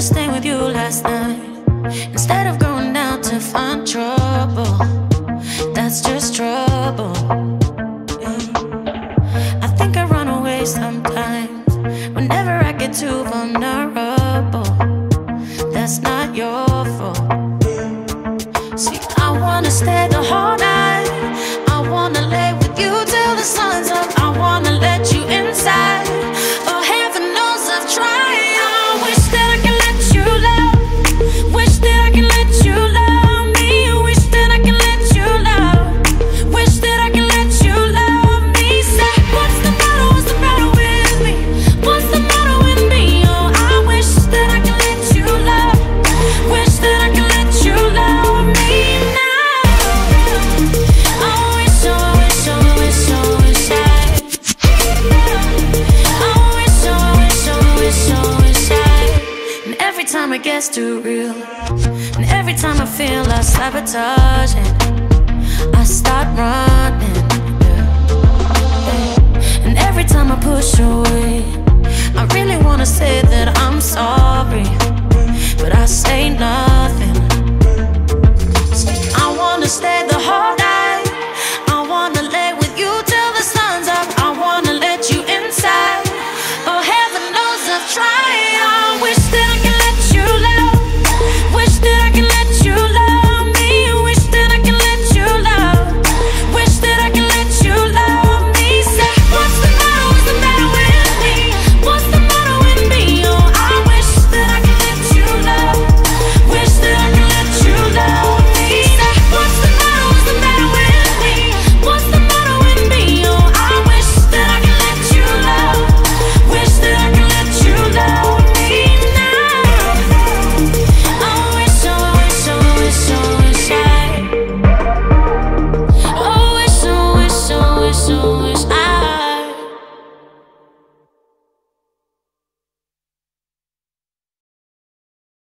should've with you last night instead of going out to find trouble. That's just trouble. Yeah. I think I run away sometimes whenever I get too vulnerable. That's not your fault. See, I wanna stay the whole night. Gets too real. And every time I feel I sabotage it, I start running. yeah. And every time I push away, I really wanna say that I'm sorry,